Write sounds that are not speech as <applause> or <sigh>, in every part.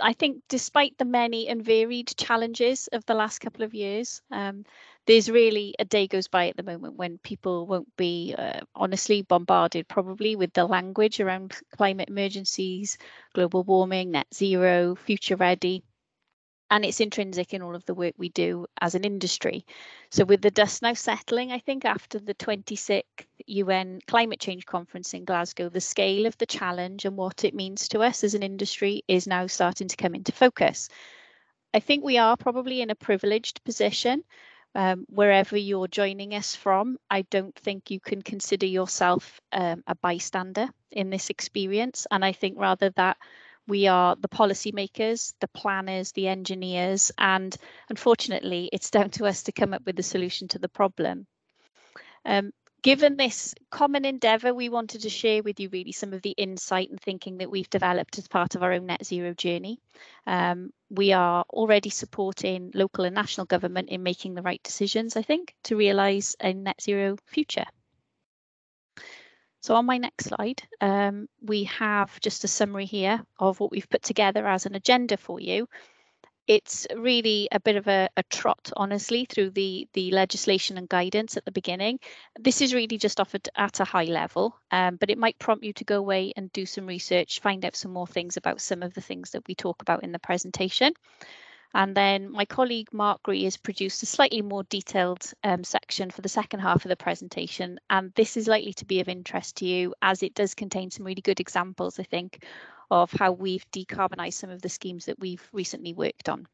I think despite the many and varied challenges of the last couple of years, um, there's really a day goes by at the moment when people won't be uh, honestly bombarded probably with the language around climate emergencies, global warming, net zero, future ready and it's intrinsic in all of the work we do as an industry. So with the dust now settling, I think after the 26th UN climate change conference in Glasgow, the scale of the challenge and what it means to us as an industry is now starting to come into focus. I think we are probably in a privileged position um, wherever you're joining us from. I don't think you can consider yourself um, a bystander in this experience. And I think rather that we are the policymakers, the planners, the engineers, and unfortunately, it's down to us to come up with a solution to the problem. Um, given this common endeavour, we wanted to share with you really some of the insight and thinking that we've developed as part of our own net zero journey. Um, we are already supporting local and national government in making the right decisions, I think, to realise a net zero future. So on my next slide, um, we have just a summary here of what we've put together as an agenda for you. It's really a bit of a, a, trot, honestly, through the, the legislation and guidance at the beginning. This is really just offered at a high level, um, but it might prompt you to go away and do some research, find out some more things about some of the things that we talk about in the presentation. And then my colleague Mark Gree has produced a slightly more detailed um, section for the second half of the presentation. And this is likely to be of interest to you as it does contain some really good examples, I think, of how we've decarbonised some of the schemes that we've recently worked on.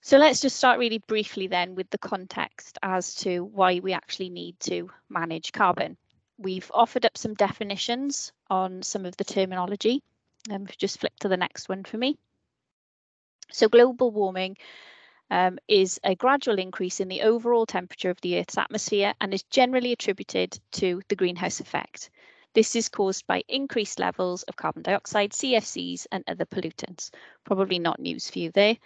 So let's just start really briefly then with the context as to why we actually need to manage carbon. We've offered up some definitions on some of the terminology um, just flick to the next one for me. So global warming um, is a gradual increase in the overall temperature of the Earth's atmosphere and is generally attributed to the greenhouse effect. This is caused by increased levels of carbon dioxide, CFCs and other pollutants. Probably not news for you there.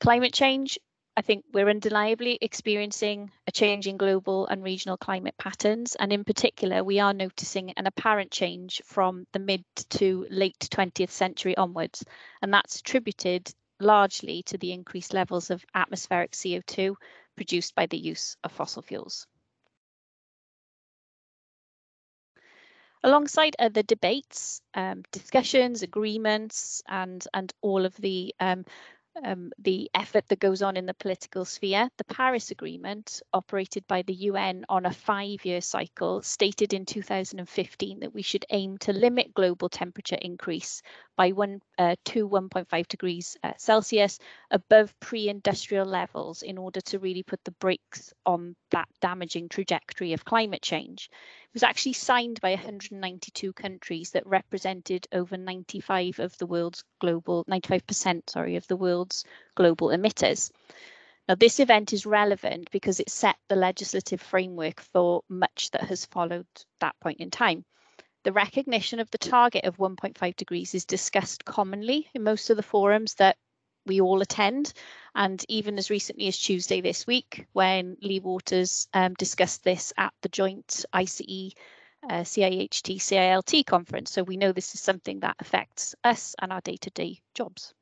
Climate change I think we're undeniably experiencing a change in global and regional climate patterns, and in particular, we are noticing an apparent change from the mid to late 20th century onwards, and that's attributed largely to the increased levels of atmospheric CO2 produced by the use of fossil fuels. Alongside other debates, um, discussions, agreements, and, and all of the um, um, the effort that goes on in the political sphere. The Paris Agreement, operated by the UN on a five year cycle, stated in 2015 that we should aim to limit global temperature increase by one uh, to 1.5 degrees uh, Celsius above pre-industrial levels in order to really put the brakes on that damaging trajectory of climate change. Was actually signed by 192 countries that represented over 95 of the world's global 95% sorry of the world's global emitters. Now, this event is relevant because it set the legislative framework for much that has followed that point in time. The recognition of the target of 1.5 degrees is discussed commonly in most of the forums that we all attend, and even as recently as Tuesday this week, when Lee Waters um, discussed this at the joint ICE uh, CIHT CILT conference. So we know this is something that affects us and our day-to-day jobs.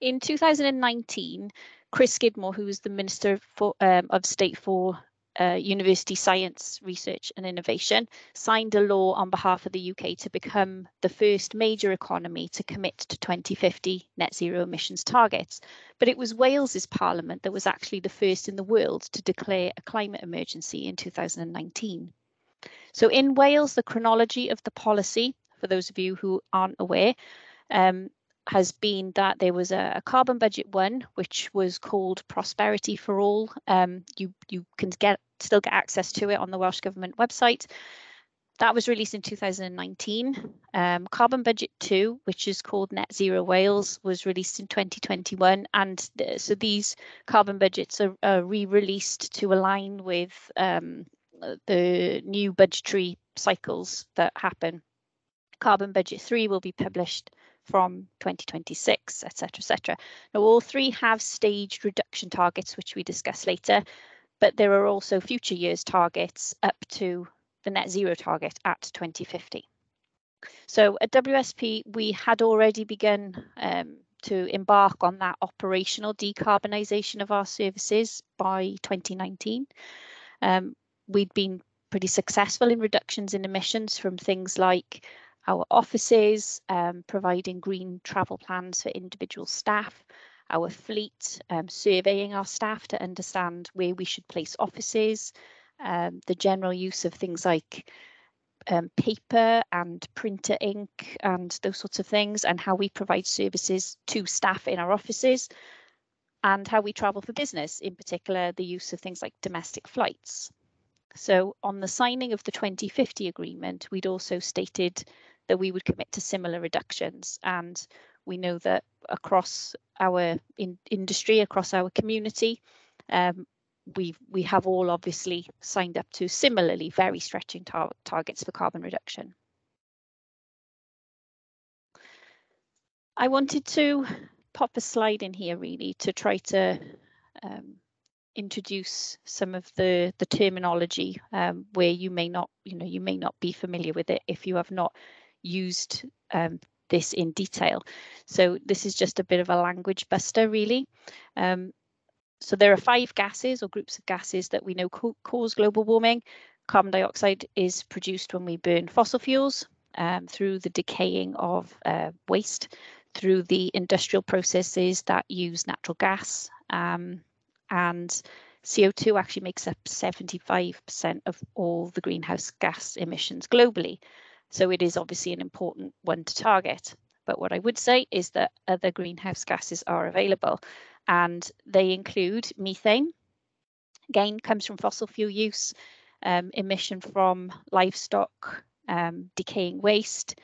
In 2019, Chris Skidmore, who was the Minister for, um, of State for uh, University Science Research and Innovation signed a law on behalf of the UK to become the first major economy to commit to 2050 net zero emissions targets. But it was Wales's parliament that was actually the first in the world to declare a climate emergency in 2019. So in Wales, the chronology of the policy, for those of you who aren't aware, um, has been that there was a, a, carbon budget one, which was called Prosperity for All. Um, you you can get still get access to it on the Welsh Government website. That was released in 2019. Um, carbon Budget 2, which is called Net Zero Wales, was released in 2021. And th so these carbon budgets are, are re-released to align with um, the new budgetary cycles that happen. Carbon Budget 3 will be published from 2026, etc., etc. Now, all three have staged reduction targets, which we discuss later, but there are also future years targets up to the net zero target at 2050. So at WSP, we had already begun um, to embark on that operational decarbonisation of our services by 2019. Um, we'd been pretty successful in reductions in emissions from things like our offices, um, providing green travel plans for individual staff, our fleet, um, surveying our staff to understand where we should place offices, um, the general use of things like um, paper and printer ink and those sorts of things, and how we provide services to staff in our offices, and how we travel for business, in particular, the use of things like domestic flights. So on the signing of the 2050 agreement, we'd also stated that we would commit to similar reductions. And we know that across our in industry, across our community, um, we we have all obviously signed up to similarly very stretching tar targets for carbon reduction. I wanted to pop a slide in here really to try to um, introduce some of the the terminology um, where you may not you know you may not be familiar with it if you have not used um, this in detail. So this is just a bit of a language buster really. Um, so there are five gases or groups of gases that we know cause global warming. Carbon dioxide is produced when we burn fossil fuels um, through the decaying of uh, waste, through the industrial processes that use natural gas. Um, and CO2 actually makes up 75% of all the greenhouse gas emissions globally. So it is obviously an important one to target. But what I would say is that other greenhouse gases are available and they include methane. Again, comes from fossil fuel use, um, emission from livestock, um, decaying waste,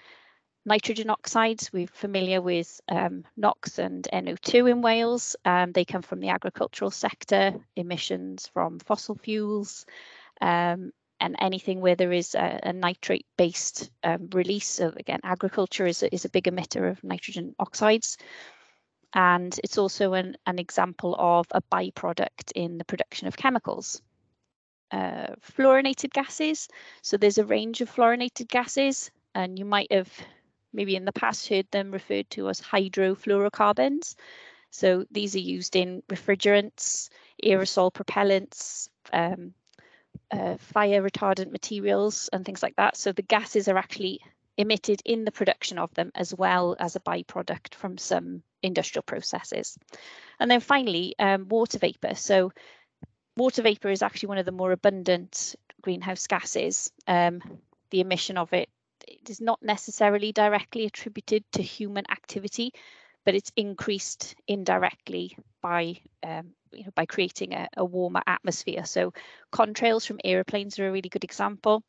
nitrogen oxides. We're familiar with um, NOx and NO2 in Wales. Um, they come from the agricultural sector, emissions from fossil fuels, um, and anything where there is a, a nitrate based um, release of again agriculture is a, is a big emitter of nitrogen oxides. And it's also an, an example of a byproduct in the production of chemicals uh, fluorinated gases. So there's a range of fluorinated gases and you might have maybe in the past heard them referred to as hydrofluorocarbons. So these are used in refrigerants aerosol propellants um, uh, fire retardant materials and things like that. So the gases are actually emitted in the production of them as well as a byproduct from some industrial processes. And then finally, um, water vapour. So water vapour is actually one of the more abundant greenhouse gases. Um, the emission of it, it is not necessarily directly attributed to human activity, but it's increased indirectly by um, you know, by creating a, a, warmer atmosphere. So contrails from aeroplanes are a really good example.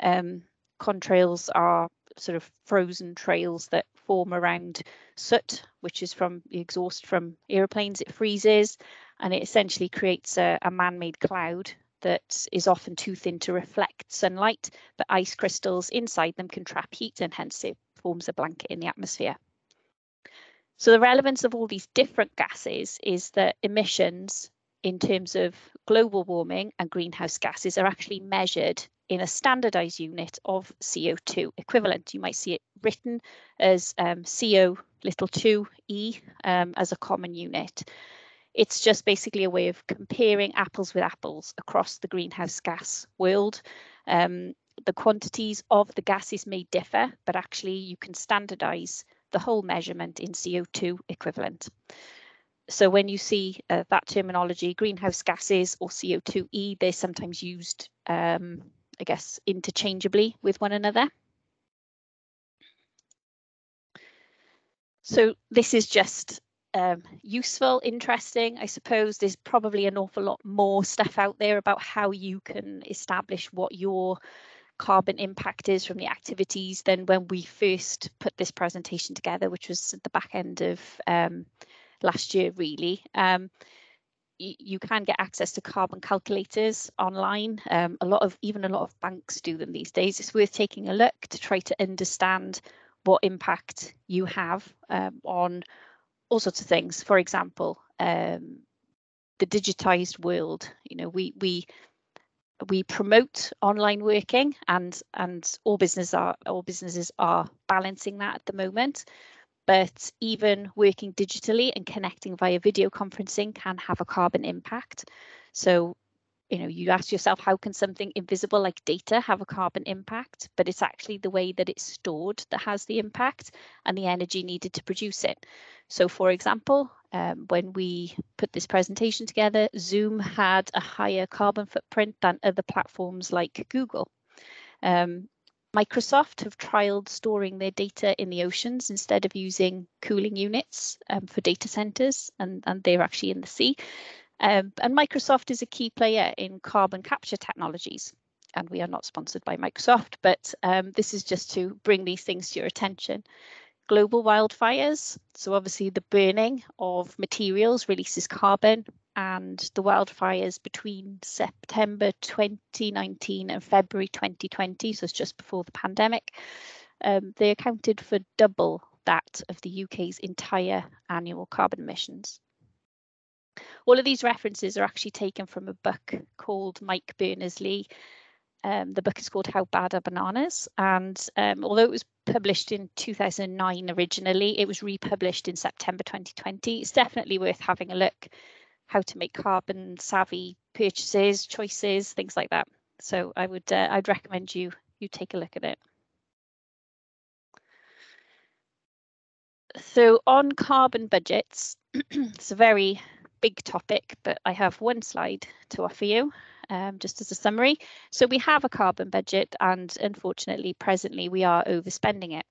Um, contrails are sort of frozen trails that form around soot, which is from the exhaust from aeroplanes. It freezes and it essentially creates a, a man-made cloud that is often too thin to reflect sunlight, but ice crystals inside them can trap heat and hence it forms a blanket in the atmosphere. So the relevance of all these different gases is that emissions in terms of global warming and greenhouse gases are actually measured in a standardized unit of CO2 equivalent. You might see it written as um, CO little 2e um, as a common unit. It's just basically a way of comparing apples with apples across the greenhouse gas world. Um, the quantities of the gases may differ, but actually you can standardize the whole measurement in CO2 equivalent. So when you see uh, that terminology, greenhouse gases or CO2e, they're sometimes used, um, I guess, interchangeably with one another. So this is just um, useful, interesting. I suppose there's probably an awful lot more stuff out there about how you can establish what your carbon impact is from the activities than when we first put this presentation together, which was at the back end of um, last year, really. Um, you can get access to carbon calculators online. Um, a lot of even a lot of banks do them these days. It's worth taking a look to try to understand what impact you have um, on all sorts of things. For example, um, the digitized world. You know, we we we promote online working and and all businesses are all businesses are balancing that at the moment. But even working digitally and connecting via video conferencing can have a carbon impact. So you know you ask yourself how can something invisible like data have a carbon impact? But it's actually the way that it's stored that has the impact and the energy needed to produce it. So for example um, when we put this presentation together zoom had a higher carbon footprint than other platforms like google. Um, Microsoft have trialed storing their data in the oceans instead of using cooling units um, for data centers, and, and they're actually in the sea. Um, and Microsoft is a key player in carbon capture technologies. And we are not sponsored by Microsoft, <laughs> but um, this is just to bring these things to your attention. Global wildfires, so obviously the burning of materials releases carbon and the wildfires between September 2019 and February 2020, so it's just before the pandemic, um, they accounted for double that of the UK's entire annual carbon emissions. All of these references are actually taken from a book called Mike Berners-Lee. Um, the book is called How Bad Are Bananas? And um, although it was published in 2009 originally, it was republished in September 2020. It's definitely worth having a look how to make carbon savvy purchases, choices, things like that. So I would uh, I'd recommend you you take a look at it. So on carbon budgets, <clears throat> it's a very big topic, but I have one slide to offer you um, just as a summary. So we have a carbon budget and unfortunately presently we are overspending it.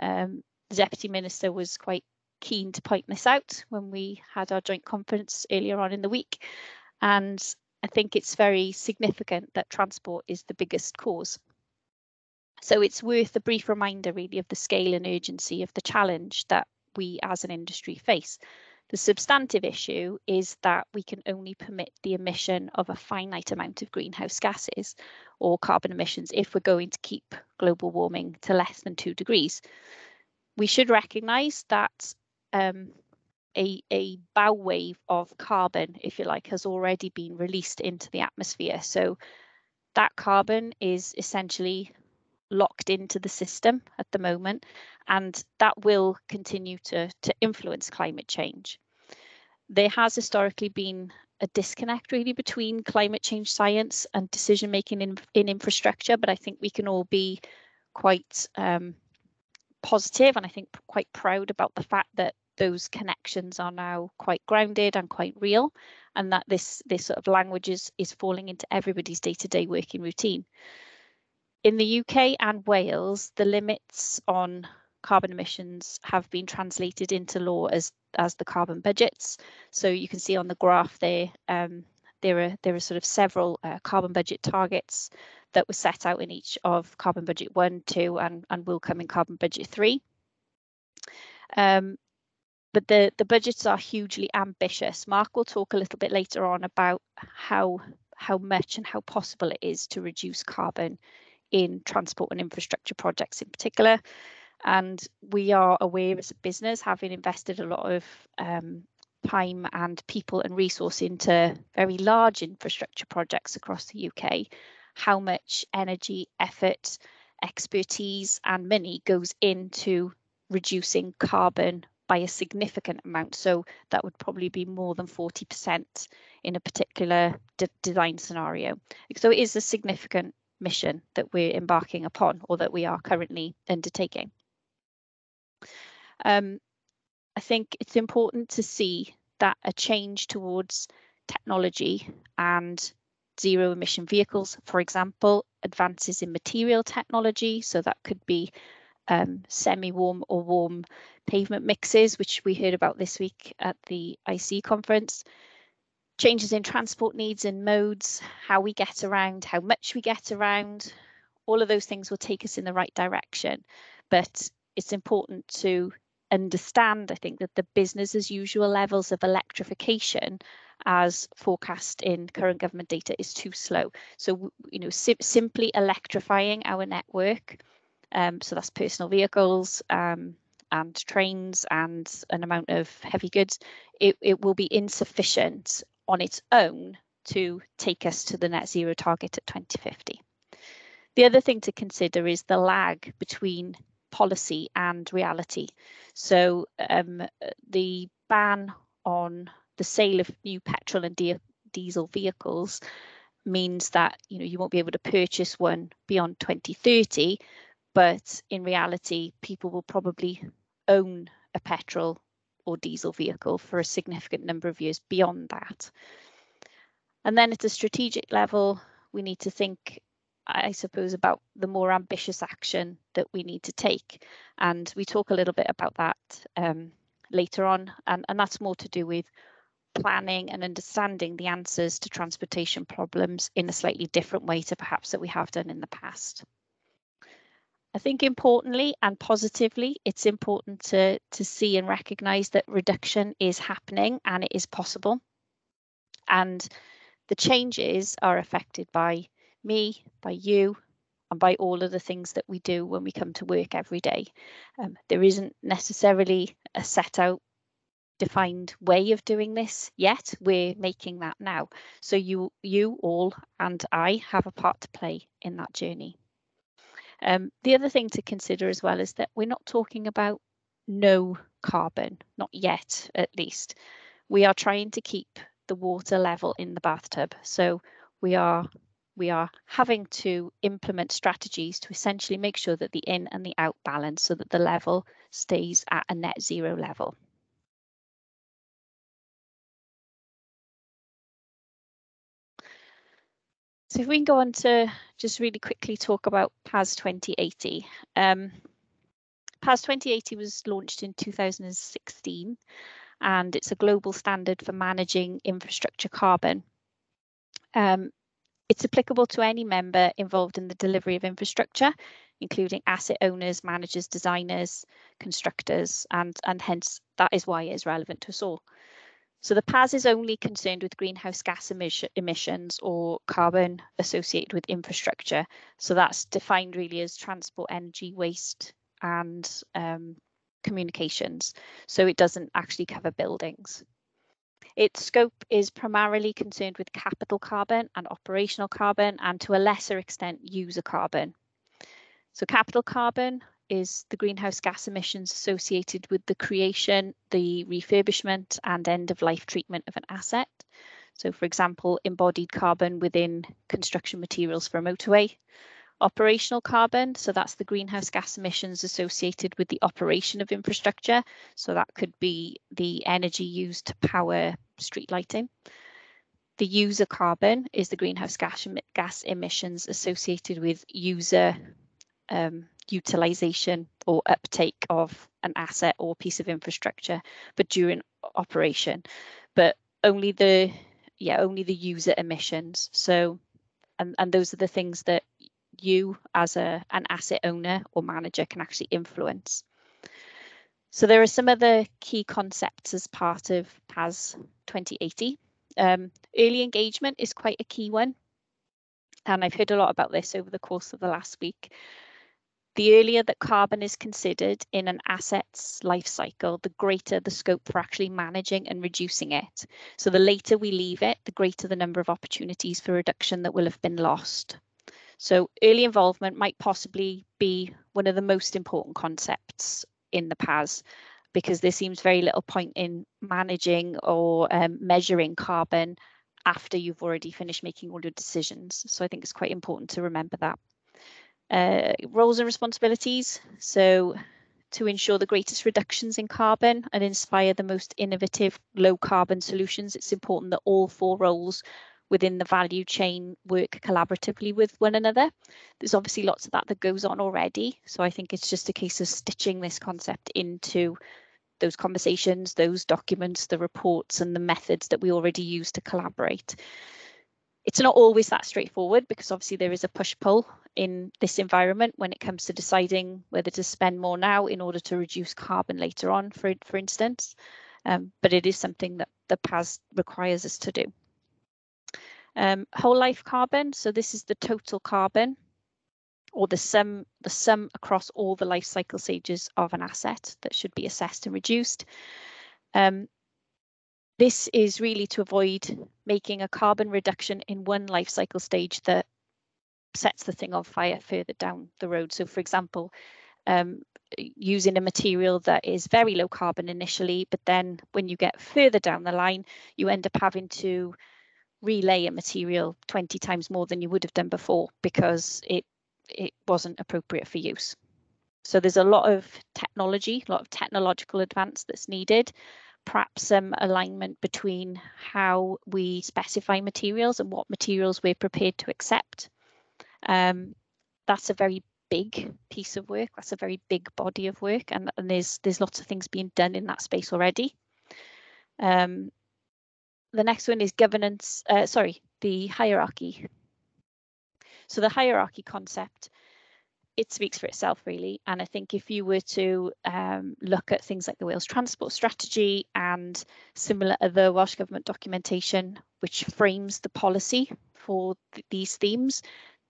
Um, the Deputy Minister was quite keen to point this out when we had our joint conference earlier on in the week. And I think it's very significant that transport is the biggest cause. So it's worth a brief reminder really of the scale and urgency of the challenge that we as an industry face. The substantive issue is that we can only permit the emission of a finite amount of greenhouse gases or carbon emissions if we're going to keep global warming to less than two degrees. We should recognise that um, a, a bow wave of carbon, if you like, has already been released into the atmosphere. So that carbon is essentially locked into the system at the moment, and that will continue to, to influence climate change. There has historically been a disconnect really between climate change science and decision making in, in infrastructure, but I think we can all be quite um, positive and I think quite proud about the fact that those connections are now quite grounded and quite real and that this this sort of language is, is falling into everybody's day-to-day working routine. In the UK and Wales, the limits on carbon emissions have been translated into law as as the carbon budgets. So you can see on the graph there, um, there are there are sort of several uh, carbon budget targets that were set out in each of carbon budget one, two, and and will come in carbon budget three. Um, but the the budgets are hugely ambitious. Mark will talk a little bit later on about how how much and how possible it is to reduce carbon in transport and infrastructure projects in particular. And we are aware as a business, having invested a lot of um, time and people and resource into very large infrastructure projects across the UK, how much energy, effort, expertise, and money goes into reducing carbon by a significant amount. So that would probably be more than 40% in a particular de design scenario. So it is a significant mission that we're embarking upon or that we are currently undertaking. Um, I think it's important to see that a change towards technology and zero emission vehicles, for example, advances in material technology. So that could be um, semi-warm or warm pavement mixes, which we heard about this week at the IC conference. Changes in transport needs and modes, how we get around, how much we get around, all of those things will take us in the right direction. But it's important to understand, I think, that the business as usual levels of electrification as forecast in current government data is too slow. So, you know, sim simply electrifying our network um, so that's personal vehicles um, and trains and an amount of heavy goods. It, it will be insufficient on its own to take us to the net zero target at 2050. The other thing to consider is the lag between policy and reality. So um, the ban on the sale of new petrol and diesel vehicles means that you know you won't be able to purchase one beyond 2030 but in reality people will probably own a petrol or diesel vehicle for a significant number of years beyond that and then at a strategic level we need to think i suppose about the more ambitious action that we need to take and we talk a little bit about that um, later on and, and that's more to do with planning and understanding the answers to transportation problems in a slightly different way to perhaps that we have done in the past. I think importantly and positively, it's important to, to see and recognise that reduction is happening and it is possible. And the changes are affected by me, by you, and by all of the things that we do when we come to work every day. Um, there isn't necessarily a set out defined way of doing this yet. We're making that now. So you, you all and I have a part to play in that journey. Um, the other thing to consider as well is that we're not talking about no carbon, not yet at least. We are trying to keep the water level in the bathtub. So we are we are having to implement strategies to essentially make sure that the in and the out balance so that the level stays at a net zero level. So if we can go on to just really quickly talk about PAS 2080. Um, PAS 2080 was launched in 2016 and it's a global standard for managing infrastructure carbon. Um, it's applicable to any member involved in the delivery of infrastructure, including asset owners, managers, designers, constructors, and, and hence that is why it is relevant to us all. So the PAS is only concerned with greenhouse gas emission, emissions or carbon associated with infrastructure. So that's defined really as transport, energy, waste and um, communications. So it doesn't actually cover buildings. Its scope is primarily concerned with capital carbon and operational carbon and to a lesser extent user carbon. So capital carbon is the greenhouse gas emissions associated with the creation, the refurbishment and end of life treatment of an asset. So for example, embodied carbon within construction materials for a motorway. Operational carbon, so that's the greenhouse gas emissions associated with the operation of infrastructure. So that could be the energy used to power street lighting. The user carbon is the greenhouse gas, gas emissions associated with user um, utilization or uptake of an asset or piece of infrastructure, but during operation. But only the yeah, only the user emissions. So and, and those are the things that you as a an asset owner or manager can actually influence. So there are some other key concepts as part of PAS 2080. Um, early engagement is quite a key one. And I've heard a lot about this over the course of the last week. The earlier that carbon is considered in an asset's life cycle, the greater the scope for actually managing and reducing it. So the later we leave it, the greater the number of opportunities for reduction that will have been lost. So early involvement might possibly be one of the most important concepts in the PAS because there seems very little point in managing or um, measuring carbon after you've already finished making all your decisions. So I think it's quite important to remember that. Uh, roles and responsibilities. So to ensure the greatest reductions in carbon and inspire the most innovative low carbon solutions, it's important that all four roles within the value chain work collaboratively with one another. There's obviously lots of that that goes on already. So I think it's just a case of stitching this concept into those conversations, those documents, the reports and the methods that we already use to collaborate. It's not always that straightforward because obviously there is a push pull in this environment when it comes to deciding whether to spend more now in order to reduce carbon later on, for, for instance. Um, but it is something that the PAS requires us to do. Um, whole life carbon, so this is the total carbon or the sum, the sum across all the life cycle stages of an asset that should be assessed and reduced. Um, this is really to avoid making a carbon reduction in one life cycle stage that sets the thing on fire further down the road. So for example, um, using a material that is very low carbon initially, but then when you get further down the line, you end up having to relay a material 20 times more than you would have done before because it it wasn't appropriate for use. So there's a lot of technology, a lot of technological advance that's needed, perhaps some alignment between how we specify materials and what materials we're prepared to accept. Um, that's a very big piece of work. That's a very big body of work, and, and there's there's lots of things being done in that space already. Um, the next one is governance. Uh, sorry, the hierarchy. So the hierarchy concept it speaks for itself really and i think if you were to um, look at things like the wales transport strategy and similar other welsh government documentation which frames the policy for th these themes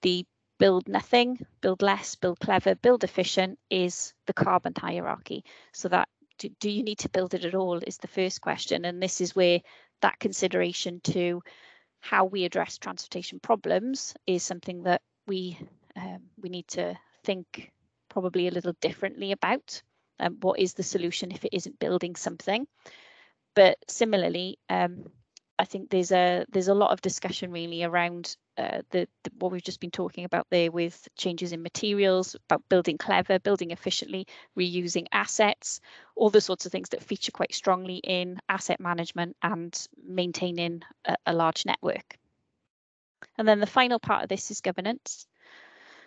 the build nothing build less build clever build efficient is the carbon hierarchy so that do, do you need to build it at all is the first question and this is where that consideration to how we address transportation problems is something that we um, we need to think probably a little differently about um, what is the solution if it isn't building something. But similarly, um, I think there's a there's a lot of discussion really around uh, the, the, what we've just been talking about there with changes in materials, about building clever, building efficiently, reusing assets, all the sorts of things that feature quite strongly in asset management and maintaining a, a large network. And then the final part of this is governance.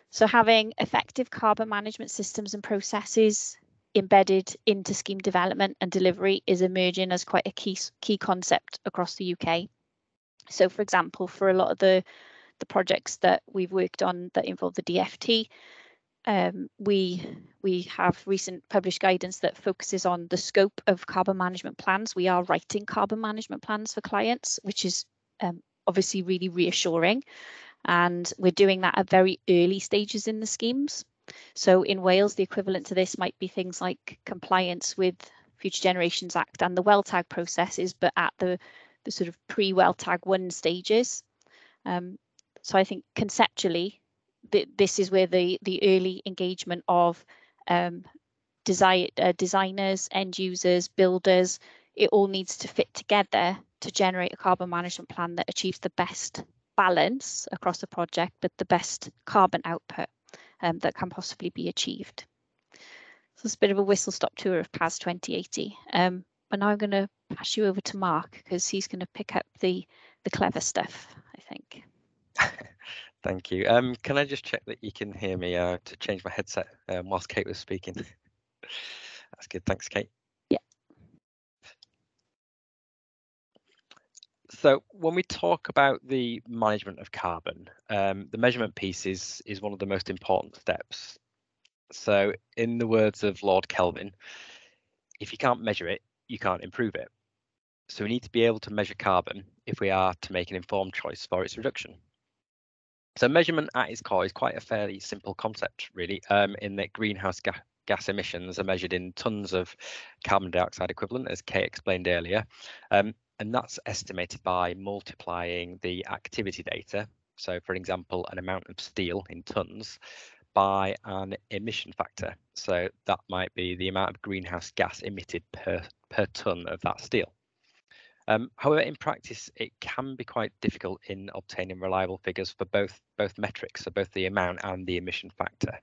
So having effective carbon management systems and processes embedded into scheme development and delivery is emerging as quite a key key concept across the UK. So for example, for a lot of the the projects that we've worked on that involve the DFT, um, we we have recent published guidance that focuses on the scope of carbon management plans. We are writing carbon management plans for clients, which is um, obviously really reassuring. And we're doing that at very early stages in the schemes. So in Wales, the equivalent to this might be things like compliance with Future Generations Act and the WelTAG processes, but at the, the sort of pre WelTAG 1 stages. Um, so I think conceptually, th this is where the, the early engagement of um, design, uh, designers, end users, builders, it all needs to fit together to generate a carbon management plan that achieves the best balance across the project, but the best carbon output um, that can possibly be achieved. So it's a bit of a whistle stop tour of PAS 2080. Um, but now I'm going to pass you over to Mark because he's going to pick up the the clever stuff, I think. <laughs> Thank you. Um, can I just check that you can hear me uh, to change my headset um, whilst Kate was speaking? <laughs> That's good. Thanks, Kate. Yeah. So when we talk about the management of carbon, um, the measurement piece is, is one of the most important steps. So in the words of Lord Kelvin, if you can't measure it, you can't improve it. So we need to be able to measure carbon if we are to make an informed choice for its reduction. So measurement at its core is quite a fairly simple concept, really, um, in that greenhouse ga gas emissions are measured in tons of carbon dioxide equivalent, as Kate explained earlier. Um, and that's estimated by multiplying the activity data. So for example, an amount of steel in tons by an emission factor. So that might be the amount of greenhouse gas emitted per, per ton of that steel. Um, however, in practice, it can be quite difficult in obtaining reliable figures for both both metrics, so both the amount and the emission factor.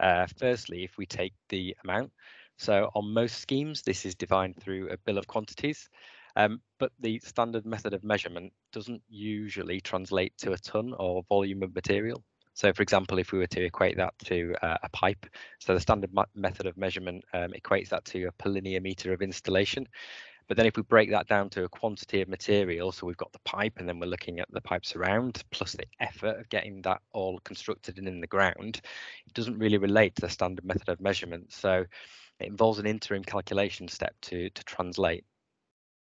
Uh, firstly, if we take the amount, so on most schemes, this is defined through a bill of quantities. Um, but the standard method of measurement doesn't usually translate to a ton or volume of material. So for example, if we were to equate that to uh, a pipe, so the standard method of measurement um, equates that to a per linear meter of installation. But then if we break that down to a quantity of material, so we've got the pipe and then we're looking at the pipes around, plus the effort of getting that all constructed and in the ground, it doesn't really relate to the standard method of measurement. So it involves an interim calculation step to, to translate.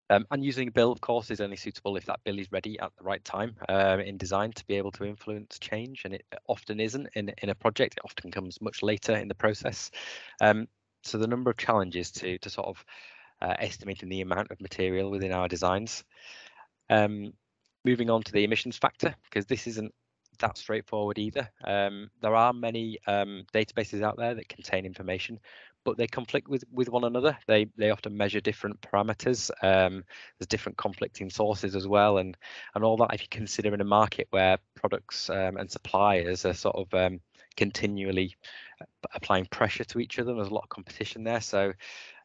Um, and using a bill, of course, is only suitable if that bill is ready at the right time uh, in design to be able to influence change. And it often isn't in, in a project. It often comes much later in the process. Um, so the number of challenges to, to sort of uh, estimating the amount of material within our designs. Um, moving on to the emissions factor, because this isn't that straightforward either. Um, there are many um, databases out there that contain information, but they conflict with with one another. They they often measure different parameters. Um, there's different conflicting sources as well, and and all that. If you consider in a market where products um, and suppliers are sort of um, continually uh, applying pressure to each other, there's a lot of competition there. So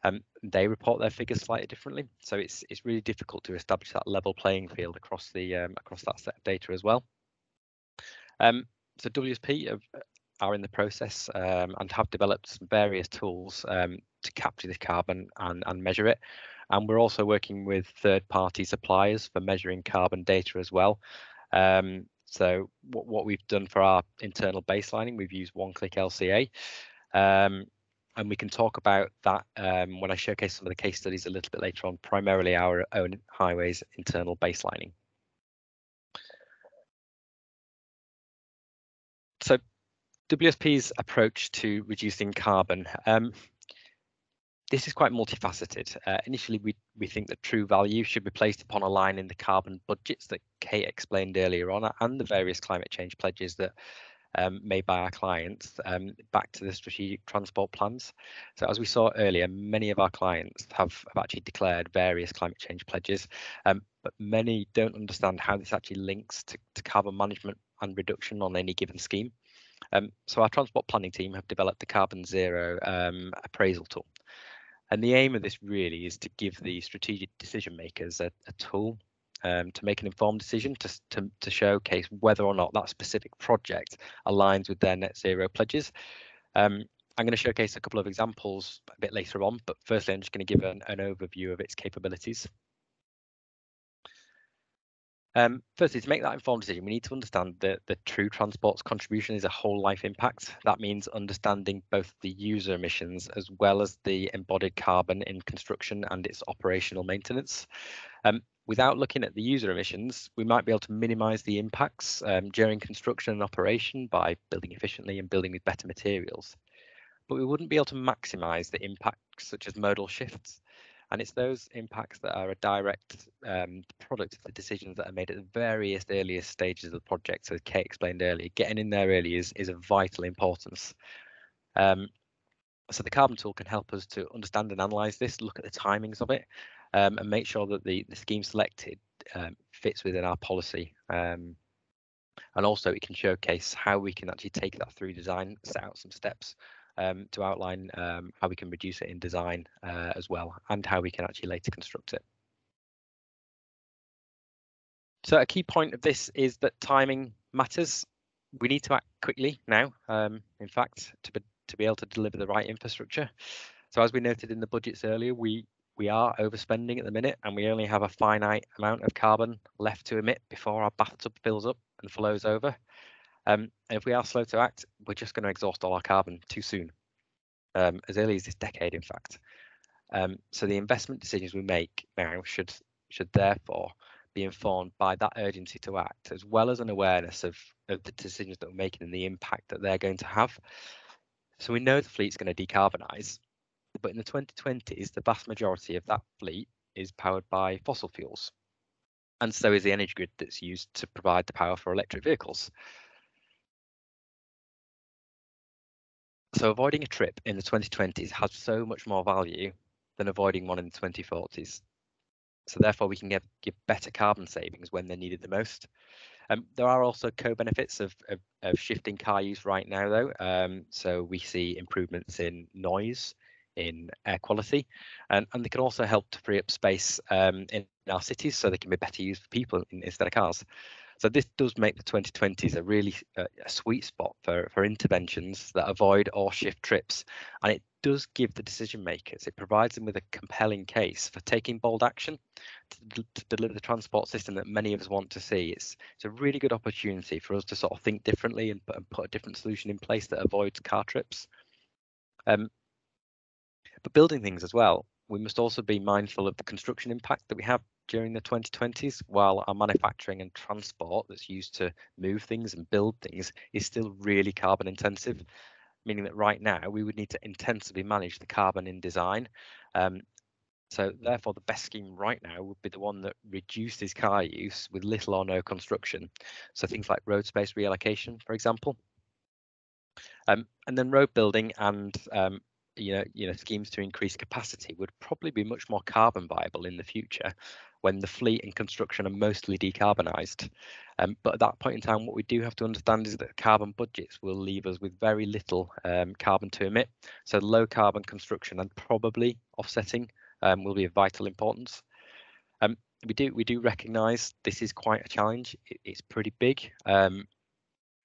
um, they report their figures slightly differently. So it's it's really difficult to establish that level playing field across the um, across that set of data as well. Um, so WSP have, are in the process um, and have developed some various tools um, to capture the carbon and, and measure it. And we're also working with third-party suppliers for measuring carbon data as well. Um, so what, what we've done for our internal baselining, we've used One Click LCA. Um, and we can talk about that um, when I showcase some of the case studies a little bit later on, primarily our own highways internal baselining. So WSP's approach to reducing carbon. Um, this is quite multifaceted. Uh, initially, we, we think that true value should be placed upon a line in the carbon budgets that Kate explained earlier on and the various climate change pledges that um, made by our clients um, back to the strategic transport plans. So as we saw earlier, many of our clients have, have actually declared various climate change pledges, um, but many don't understand how this actually links to, to carbon management and reduction on any given scheme. Um, so our transport planning team have developed the Carbon Zero um, appraisal tool. And the aim of this really is to give the strategic decision makers a, a tool um, to make an informed decision to, to, to, showcase whether or not that specific project aligns with their net zero pledges. Um, I'm going to showcase a couple of examples a bit later on, but firstly, I'm just going to give an, an overview of its capabilities. Um, firstly, to make that informed decision, we need to understand that the true transport's contribution is a whole life impact. That means understanding both the user emissions as well as the embodied carbon in construction and its operational maintenance. Um, without looking at the user emissions, we might be able to minimize the impacts um, during construction and operation by building efficiently and building with better materials. But we wouldn't be able to maximize the impacts such as modal shifts and it's those impacts that are a direct um, product of the decisions that are made at the various earliest stages of the project. So, Kate explained earlier, getting in there early is, is of vital importance. Um, so, the carbon tool can help us to understand and analyze this, look at the timings of it, um, and make sure that the, the scheme selected um, fits within our policy. Um, and also, it can showcase how we can actually take that through design, set out some steps um, to outline um, how we can reduce it in design uh, as well and how we can actually later construct it. So a key point of this is that timing matters. We need to act quickly now, um, in fact, to be, to be able to deliver the right infrastructure. So as we noted in the budgets earlier, we we are overspending at the minute and we only have a finite amount of carbon left to emit before our bathtub fills up and flows over. Um, and if we are slow to act, we're just going to exhaust all our carbon too soon, um, as early as this decade, in fact. Um, so the investment decisions we make now should should therefore be informed by that urgency to act, as well as an awareness of, of the decisions that we're making and the impact that they're going to have. So we know the fleet's going to decarbonise, but in the 2020s, the vast majority of that fleet is powered by fossil fuels. And so is the energy grid that's used to provide the power for electric vehicles. So avoiding a trip in the 2020s has so much more value than avoiding one in the 2040s. So therefore, we can get, give better carbon savings when they're needed the most. Um, there are also co-benefits of, of, of, shifting car use right now, though. Um, so we see improvements in noise, in air quality, and, and they can also help to free up space um, in our cities so they can be better used for people in, instead of cars. So this does make the 2020s a really uh, a sweet spot for, for interventions that avoid or shift trips. And it does give the decision makers, it provides them with a compelling case for taking bold action to, to, deliver the transport system that many of us want to see. It's, it's a really good opportunity for us to sort of think differently and, and put a different solution in place that avoids car trips. Um, but building things as well, we must also be mindful of the construction impact that we have during the 2020s, while our manufacturing and transport that's used to move things and build things is still really carbon intensive, meaning that right now we would need to intensively manage the carbon in design. Um, So therefore, the best scheme right now would be the one that reduces car use with little or no construction. So things like road space reallocation, for example. Um, and then road building and um, you know, you know, schemes to increase capacity would probably be much more carbon viable in the future when the fleet and construction are mostly decarbonised. Um, but at that point in time, what we do have to understand is that carbon budgets will leave us with very little um, carbon to emit. So low carbon construction and probably offsetting um, will be of vital importance. Um, we do we do recognise this is quite a challenge. It, it's pretty big, um,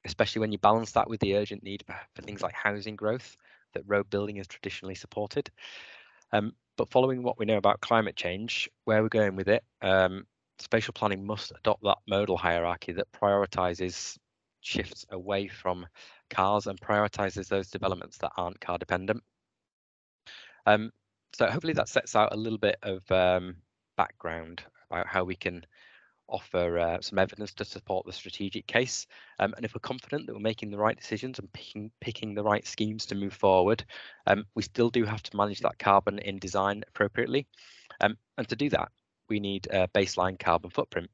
especially when you balance that with the urgent need for, for things like housing growth that road building is traditionally supported. Um, but following what we know about climate change, where we're going with it, um, spatial planning must adopt that modal hierarchy that prioritises shifts away from cars and prioritises those developments that aren't car dependent. Um, so hopefully that sets out a little bit of um, background about how we can offer uh, some evidence to support the strategic case. Um, and if we're confident that we're making the right decisions and picking picking the right schemes to move forward, um, we still do have to manage that carbon in design appropriately. Um, and to do that, we need a baseline carbon footprint.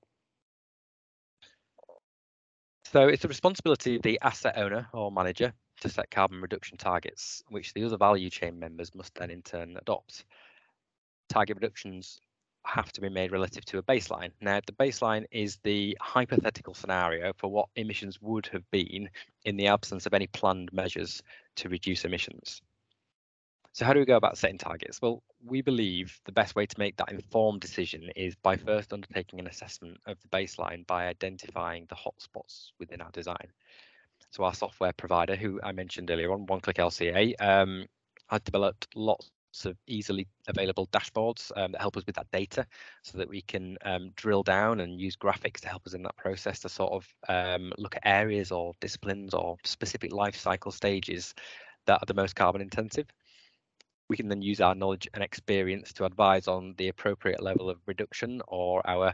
So it's the responsibility of the asset owner or manager to set carbon reduction targets, which the other value chain members must then in turn adopt. Target reductions have to be made relative to a baseline. Now, the baseline is the hypothetical scenario for what emissions would have been in the absence of any planned measures to reduce emissions. So how do we go about setting targets? Well, we believe the best way to make that informed decision is by first undertaking an assessment of the baseline by identifying the hotspots within our design. So our software provider, who I mentioned earlier on, One Click LCA, um, has developed lots of easily available dashboards um, that help us with that data so that we can um, drill down and use graphics to help us in that process to sort of um, look at areas or disciplines or specific life cycle stages that are the most carbon intensive. We can then use our knowledge and experience to advise on the appropriate level of reduction or our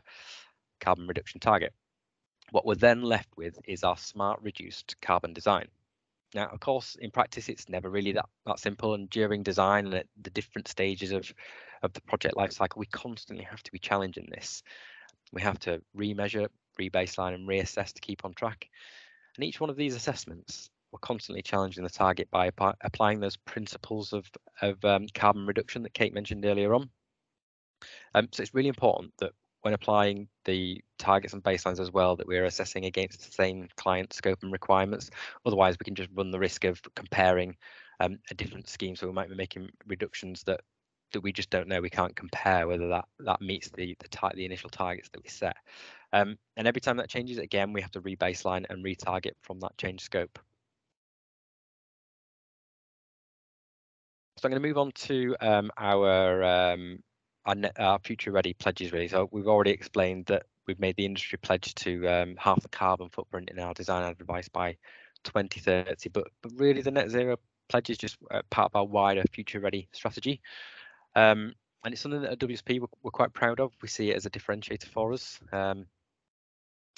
carbon reduction target. What we're then left with is our smart reduced carbon design. Now, of course, in practice, it's never really that, that simple. And during design and at the different stages of, of the project lifecycle, we constantly have to be challenging this. We have to remeasure, rebaseline, and reassess to keep on track. And each one of these assessments, we're constantly challenging the target by applying those principles of, of um, carbon reduction that Kate mentioned earlier on. Um, so it's really important that when applying the targets and baselines as well that we're assessing against the same client scope and requirements. Otherwise, we can just run the risk of comparing um, a different scheme. So we might be making reductions that that we just don't know. We can't compare whether that that meets the the, the initial targets that we set. Um, and every time that changes, again, we have to rebaseline and retarget from that change scope. So I'm going to move on to um, our um, our, our future ready pledges really. So we've already explained that we've made the industry pledge to um, half the carbon footprint in our design and advice by 2030. But but really the net zero pledge is just uh, part of our wider future ready strategy. Um, and it's something that at WSP we're, we're, quite proud of. We see it as a differentiator for us. Um,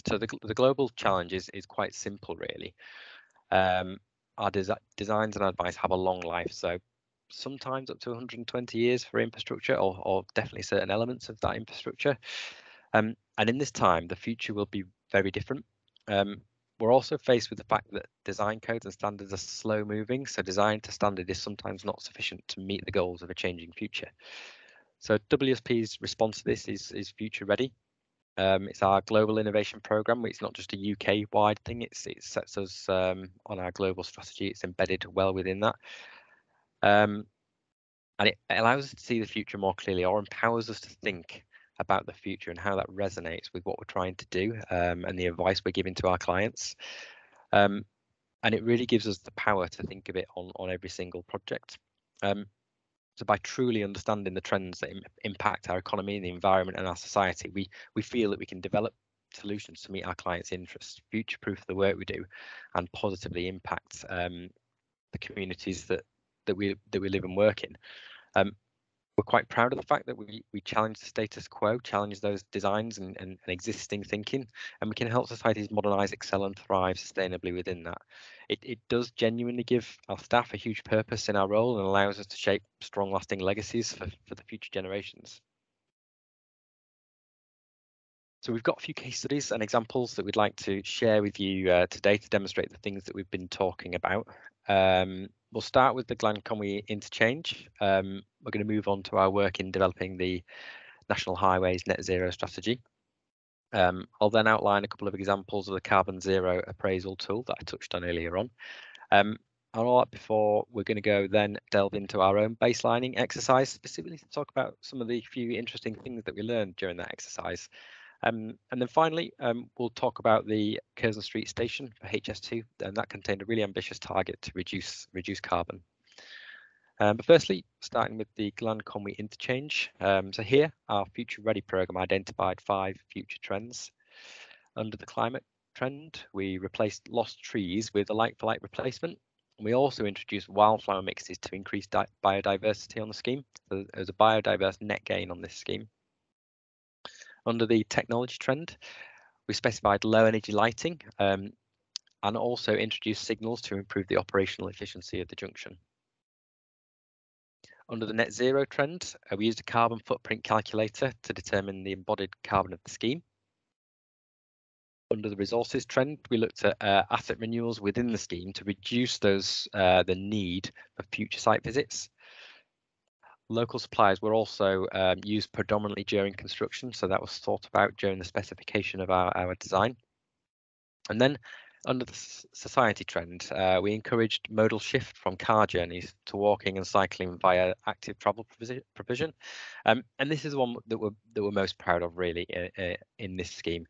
so the, the global challenge is, is quite simple really. Um, our desi designs and advice have a long life. So sometimes up to 120 years for infrastructure or, or definitely certain elements of that infrastructure. Um, and in this time, the future will be very different. Um, we're also faced with the fact that design codes and standards are slow moving. So design to standard is sometimes not sufficient to meet the goals of a changing future. So WSP's response to this is, is future ready. Um, it's our global innovation program. It's not just a UK wide thing. It's, it sets us um, on our global strategy. It's embedded well within that. Um, and it allows us to see the future more clearly or empowers us to think about the future and how that resonates with what we're trying to do um, and the advice we're giving to our clients. Um, and it really gives us the power to think of it on, on every single project. Um, so by truly understanding the trends that Im impact our economy, and the environment and our society, we, we feel that we can develop solutions to meet our clients' interests, future-proof the work we do, and positively impact um, the communities that that we that we live and work in. Um, we're quite proud of the fact that we, we challenge the status quo, challenge those designs and, and, and existing thinking, and we can help societies modernise, excel and thrive sustainably within that. It, it does genuinely give our staff a huge purpose in our role and allows us to shape strong lasting legacies for, for the future generations. So we've got a few case studies and examples that we'd like to share with you uh, today to demonstrate the things that we've been talking about. Um, we'll start with the Glan Conwy interchange. Um, we're going to move on to our work in developing the National Highways Net Zero strategy. Um, I'll then outline a couple of examples of the Carbon Zero appraisal tool that I touched on earlier on. Um, and all that before we're going to go then delve into our own baselining exercise, specifically to talk about some of the few interesting things that we learned during that exercise. Um, and then finally, um, we'll talk about the Curzon Street station for HS2, and that contained a really ambitious target to reduce reduce carbon. Um, but firstly, starting with the Glan Conwy interchange. Um, so here, our Future Ready programme identified five future trends. Under the climate trend, we replaced lost trees with a like-for-like -like replacement. We also introduced wildflower mixes to increase biodiversity on the scheme. So there's a biodiverse net gain on this scheme. Under the technology trend, we specified low energy lighting um, and also introduced signals to improve the operational efficiency of the junction. Under the net zero trend, uh, we used a carbon footprint calculator to determine the embodied carbon of the scheme. Under the resources trend, we looked at uh, asset renewals within the scheme to reduce those uh, the need for future site visits local suppliers were also um, used predominantly during construction, so that was thought about during the specification of our, our design. And then under the society trend, uh, we encouraged modal shift from car journeys to walking and cycling via active travel provision. Um, and this is one that we're, that we're most proud of really uh, uh, in this scheme.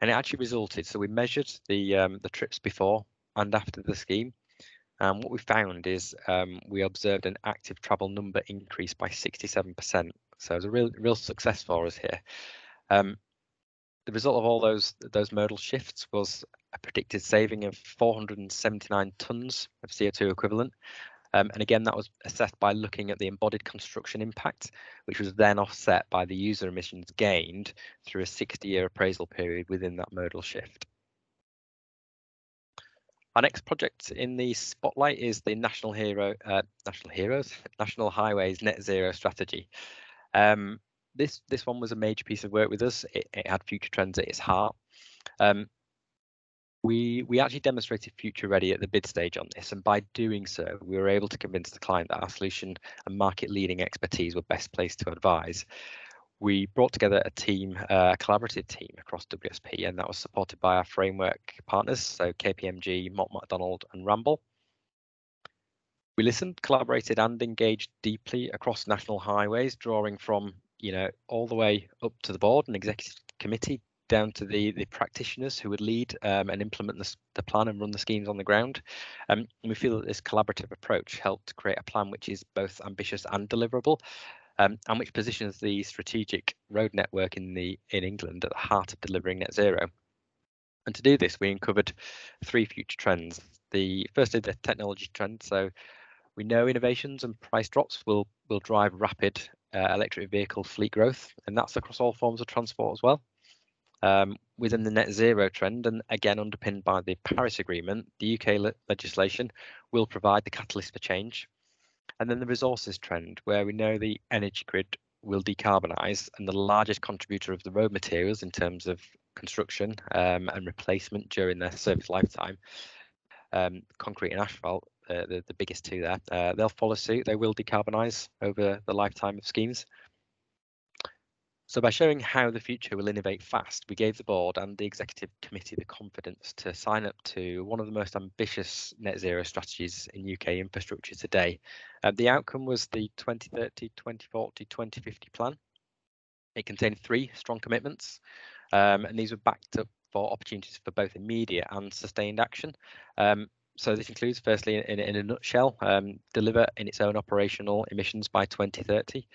And it actually resulted, so we measured the, um, the trips before and after the scheme, and what we found is um, we observed an active travel number increase by 67%. So it was a real, real success for us here. Um, the result of all those those modal shifts was a predicted saving of 479 tons of CO2 equivalent. Um, and again, that was assessed by looking at the embodied construction impact, which was then offset by the user emissions gained through a 60-year appraisal period within that modal shift. Our next project in the spotlight is the National Hero, uh, National Heroes, <laughs> National Highways Net Zero Strategy. Um, this this one was a major piece of work with us. It, it had future trends at its heart. Um, we we actually demonstrated future ready at the bid stage on this, and by doing so, we were able to convince the client that our solution and market leading expertise were best placed to advise we brought together a team, uh, a collaborative team across WSP, and that was supported by our framework partners, so KPMG, Mott MacDonald, and Ramboll. We listened, collaborated, and engaged deeply across national highways, drawing from you know all the way up to the board and executive committee, down to the the practitioners who would lead um, and implement the, the, plan and run the schemes on the ground. Um, we feel that this collaborative approach helped create a plan which is both ambitious and deliverable, um, and which positions the strategic road network in the in England at the heart of delivering net zero. And to do this, we uncovered three future trends. The first is the technology trend. So we know innovations and price drops will will drive rapid uh, electric vehicle fleet growth, and that's across all forms of transport as well. Um, within the net zero trend, and again underpinned by the Paris Agreement, the UK le legislation will provide the catalyst for change. And then the resources trend, where we know the energy grid will decarbonise, and the largest contributor of the road materials in terms of construction um, and replacement during their service lifetime, um, concrete and asphalt, uh, the, the biggest two there, uh, they'll follow suit. They will decarbonise over the lifetime of schemes. So by showing how the future will innovate fast, we gave the board and the executive committee the confidence to sign up to one of the most ambitious net zero strategies in UK infrastructure today. Uh, the outcome was the 2030, 2040, 2050 plan. It contained three strong commitments, um, and these were backed up for opportunities for both immediate and sustained action. Um, so this includes, firstly, in, in a nutshell, um, deliver in its own operational emissions by 2030.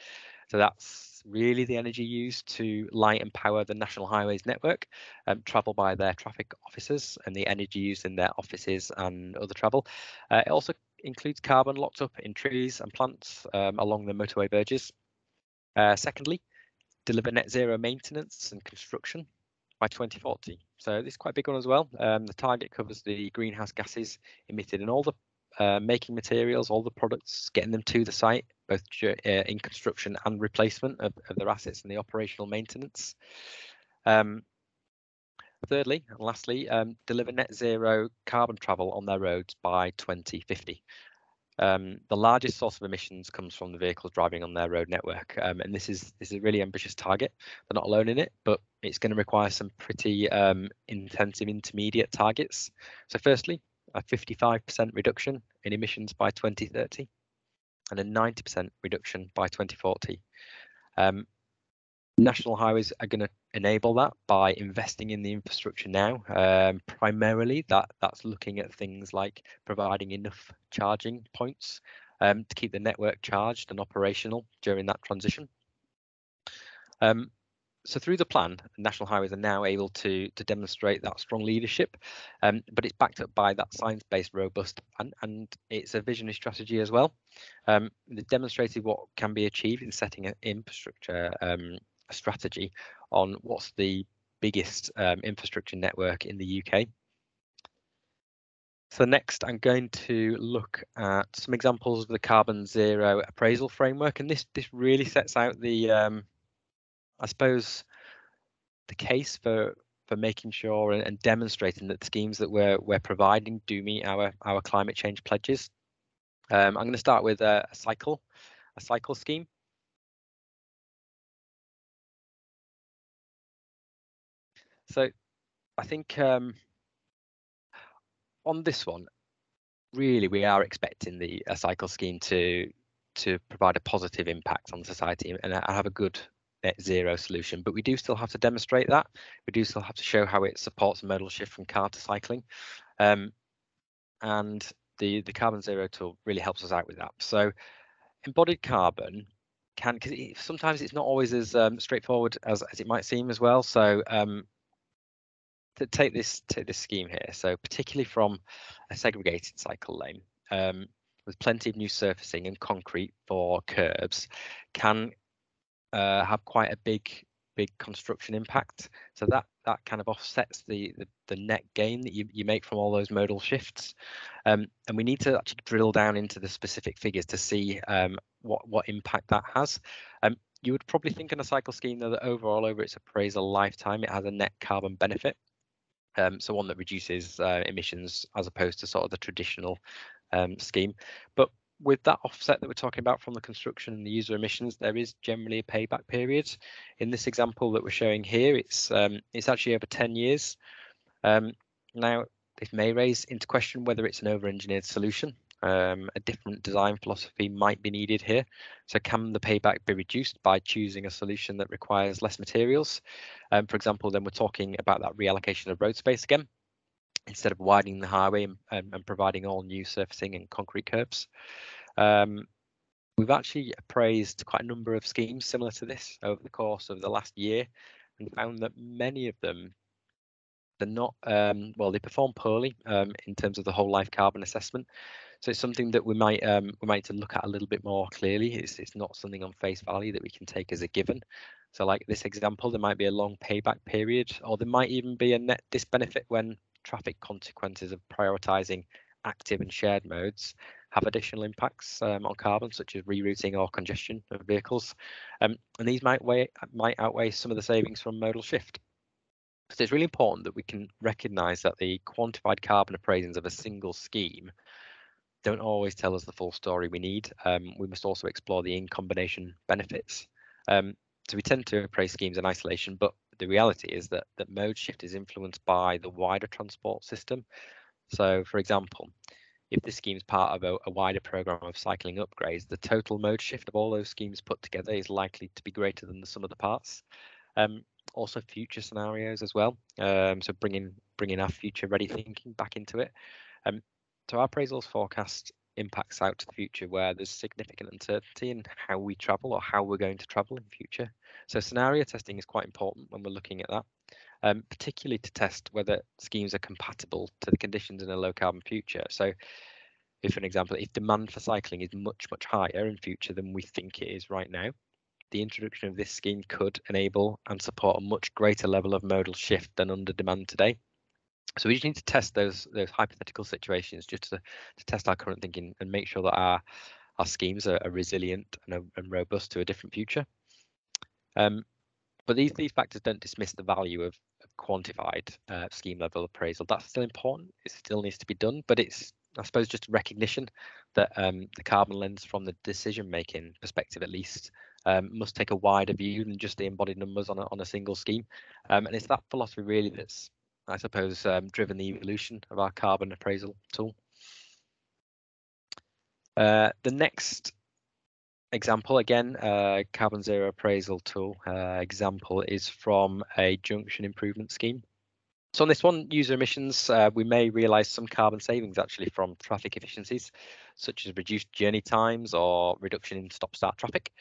So that's really the energy used to light and power the National Highways network, um, travel by their traffic officers and the energy used in their offices and other travel. Uh, it also includes carbon locked up in trees and plants um, along the motorway verges. Uh, secondly, deliver net zero maintenance and construction by 2040. So this is quite a big one as well. Um, the target covers the greenhouse gases emitted in all the uh, making materials, all the products, getting them to the site, both uh, in construction and replacement of, of, their assets and the operational maintenance. Um, thirdly, and lastly, um, deliver net zero carbon travel on their roads by 2050. Um, the largest source of emissions comes from the vehicles driving on their road network, um, and this is this is a really ambitious target. They're not alone in it, but it's going to require some pretty um, intensive intermediate targets. So, firstly, a 55% reduction in emissions by 2030, and a 90% reduction by 2040. Um, national highways are going to enable that by investing in the infrastructure now. Um, primarily, that that's looking at things like providing enough charging points um, to keep the network charged and operational during that transition. Um, so through the plan, National Highways are now able to to demonstrate that strong leadership, um, but it's backed up by that science-based, robust, and and it's a visionary strategy as well. Um, they've demonstrated what can be achieved in setting an infrastructure um, strategy on what's the biggest um, infrastructure network in the UK. So next, I'm going to look at some examples of the carbon zero appraisal framework, and this this really sets out the, um, I suppose, the case for for making sure and, and, demonstrating that the schemes that we're we're providing do meet our our climate change pledges. Um, I'm going to start with a, a cycle, a cycle scheme. So I think um, on this one, really we are expecting the a cycle scheme to to provide a positive impact on society and I have a good net zero solution. But we do still have to demonstrate that. We do still have to show how it supports modal shift from car to cycling. Um, and the the carbon zero tool really helps us out with that. So embodied carbon can because it, sometimes it's not always as um, straightforward as, as it might seem as well. So um, to take this take this scheme here. So particularly from a segregated cycle lane um, with plenty of new surfacing and concrete for curbs can uh, have quite a big big construction impact. So that that kind of offsets the the, the net gain that you, you make from all those modal shifts. Um, and we need to actually drill down into the specific figures to see um, what what impact that has. Um, you would probably think in a cycle scheme though that overall over its appraisal lifetime it has a net carbon benefit um, so one that reduces uh, emissions as opposed to sort of the traditional um, scheme. But with that offset that we're talking about from the construction and the user emissions, there is generally a payback period. In this example that we're showing here, it's um, it's actually over 10 years. Um, now, this may raise into question whether it's an over-engineered solution. Um, a different design philosophy might be needed here. So can the payback be reduced by choosing a solution that requires less materials? Um, for example, then we're talking about that reallocation of road space again, instead of widening the highway and, and providing all new surfacing and concrete curbs. Um, we've actually appraised quite a number of schemes similar to this over the course of the last year and found that many of them they're not um, well they perform poorly um, in terms of the whole life carbon assessment so it's something that we might um, we might to look at a little bit more clearly. It's it's not something on face value that we can take as a given. So like this example, there might be a long payback period, or there might even be a net disbenefit when traffic consequences of prioritizing active and shared modes have additional impacts um, on carbon, such as rerouting or congestion of vehicles. Um, and these might weigh, might outweigh some of the savings from modal shift. So it's really important that we can recognise that the quantified carbon appraisings of a single scheme don't always tell us the full story we need. Um, we must also explore the in combination benefits. Um, so we tend to appraise schemes in isolation, but the reality is that that mode shift is influenced by the wider transport system. So, for example, if this scheme is part of a, a, wider program of cycling upgrades, the total mode shift of all those schemes put together is likely to be greater than the sum of the parts. Um, also, future scenarios as well. Um, so bringing bringing our future ready thinking back into it. Um, so our appraisals forecast impacts out to the future where there's significant uncertainty in how we travel or how we're going to travel in future. So scenario testing is quite important when we're looking at that, um, particularly to test whether schemes are compatible to the conditions in a low carbon future. So if an example, if demand for cycling is much, much higher in future than we think it is right now, the introduction of this scheme could enable and support a much greater level of modal shift than under demand today. So we just need to test those those hypothetical situations just to, to test our current thinking and make sure that our our schemes are, are resilient and, and, robust to a different future. Um, but these these factors don't dismiss the value of, of quantified uh, scheme level appraisal. That's still important. It still needs to be done, but it's I suppose just recognition that um, the carbon lens from the decision making perspective at least um, must take a wider view than just the embodied numbers on a, on a single scheme. Um, and it's that philosophy really that's I suppose, um, driven the evolution of our carbon appraisal tool. Uh, the next example, again, uh, carbon zero appraisal tool uh, example is from a junction improvement scheme. So on this one, user emissions, uh, we may realise some carbon savings actually from traffic efficiencies, such as reduced journey times or reduction in stop-start traffic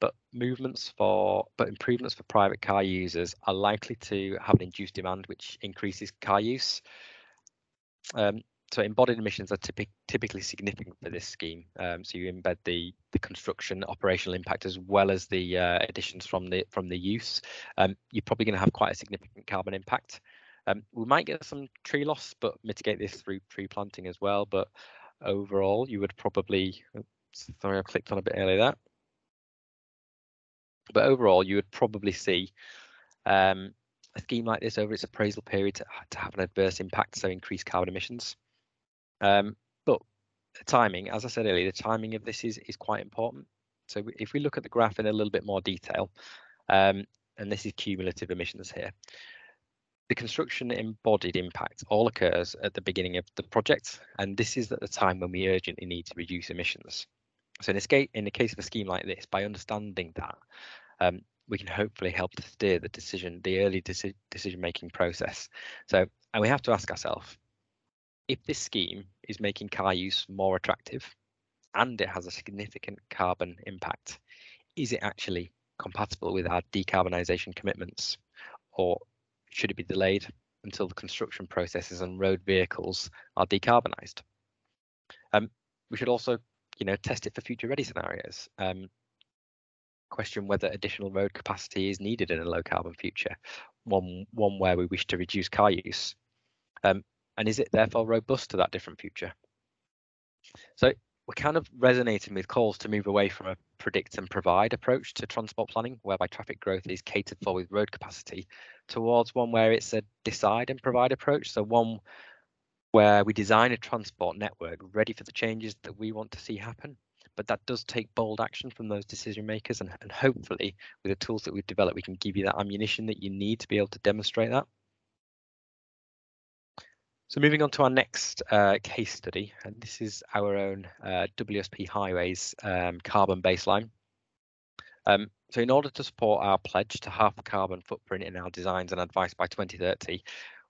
but movements for but improvements for private car users are likely to have an induced demand which increases car use. Um, so embodied emissions are typic, typically significant for this scheme. Um, so you embed the the construction operational impact as well as the uh, additions from the from the use. Um, you're probably going to have quite a significant carbon impact. Um, we might get some tree loss, but mitigate this through tree planting as well. But overall, you would probably. Sorry, I clicked on a bit earlier. That but overall, you would probably see um, a scheme like this over its appraisal period to, to have an adverse impact, so increased carbon emissions. Um, but the timing, as I said earlier, the timing of this is, is quite important. So if we look at the graph in a little bit more detail, um, and this is cumulative emissions here, the construction embodied impact all occurs at the beginning of the project, and this is at the time when we urgently need to reduce emissions. So in, this case, in the case of a scheme like this, by understanding that, um, we can hopefully help to steer the decision, the early deci decision making process. So, and we have to ask ourselves, if this scheme is making car use more attractive and it has a significant carbon impact, is it actually compatible with our decarbonisation commitments or should it be delayed until the construction processes and road vehicles are decarbonised? Um, we should also you know, test it for future ready scenarios. Um, question whether additional road capacity is needed in a low carbon future, one one where we wish to reduce car use, um, and is it therefore robust to that different future? So we're kind of resonating with calls to move away from a predict and provide approach to transport planning, whereby traffic growth is catered for with road capacity, towards one where it's a decide and provide approach. So one where we design a transport network ready for the changes that we want to see happen. But that does take bold action from those decision makers, and, and hopefully, with the tools that we've developed, we can give you that ammunition that you need to be able to demonstrate that. So moving on to our next uh, case study, and this is our own uh, WSP Highways um, carbon baseline. Um, so in order to support our pledge to half the carbon footprint in our designs and advice by 2030,